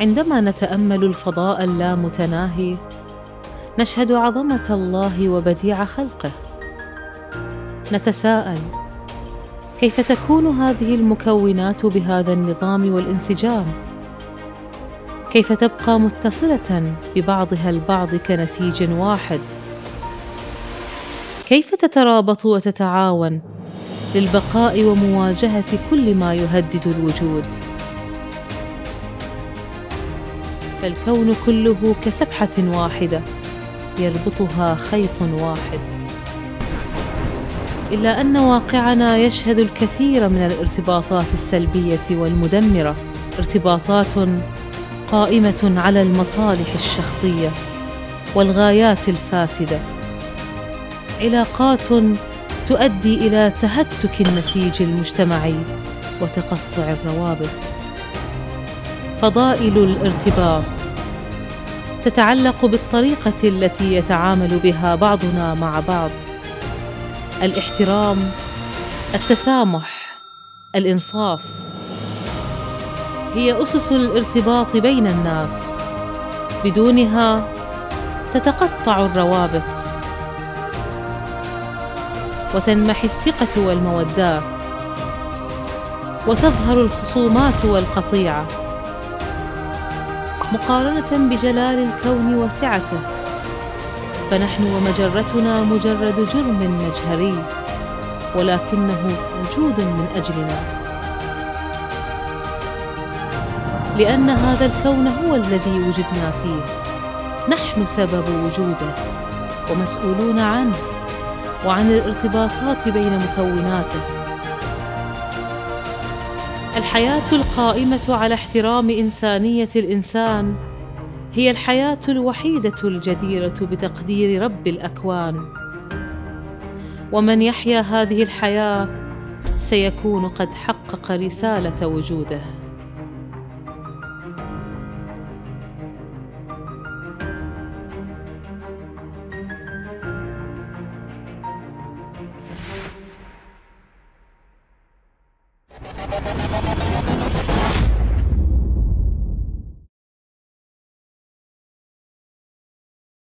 عندما نتأمل الفضاء اللامتناهي نشهد عظمة الله وبديع خلقه. نتساءل كيف تكون هذه المكونات بهذا النظام والانسجام؟ كيف تبقى متصلة ببعضها البعض كنسيج واحد؟ كيف تترابط وتتعاون للبقاء ومواجهة كل ما يهدد الوجود؟ فالكون كله كسبحة واحدة يربطها خيط واحد. إلا أن واقعنا يشهد الكثير من الارتباطات السلبية والمدمرة ارتباطات قائمة على المصالح الشخصية والغايات الفاسدة. علاقات تؤدي إلى تهتك النسيج المجتمعي وتقطع الروابط. فضائل الارتباط. تتعلق بالطريقة التي يتعامل بها بعضنا مع بعض. الاحترام التسامح الإنصاف. هي أسس الارتباط بين الناس. بدونها تتقطع الروابط. وتنمحي الثقة والمودات. وتظهر الخصومات والقطيعة. مقارنة بجلال الكون وسعته. فنحن ومجرتنا مجرد جرم مجهري ولكنه وجود من أجلنا. لأن هذا الكون هو الذي وجدنا فيه. نحن سبب وجوده ومسؤولون عنه وعن الارتباطات بين مكوناته. الحياة القائمة على احترام إنسانية الإنسان هي الحياة الوحيدة الجديرة بتقدير رب الأكوان. ومن يحيا هذه الحياة سيكون قد حقق رسالة وجوده.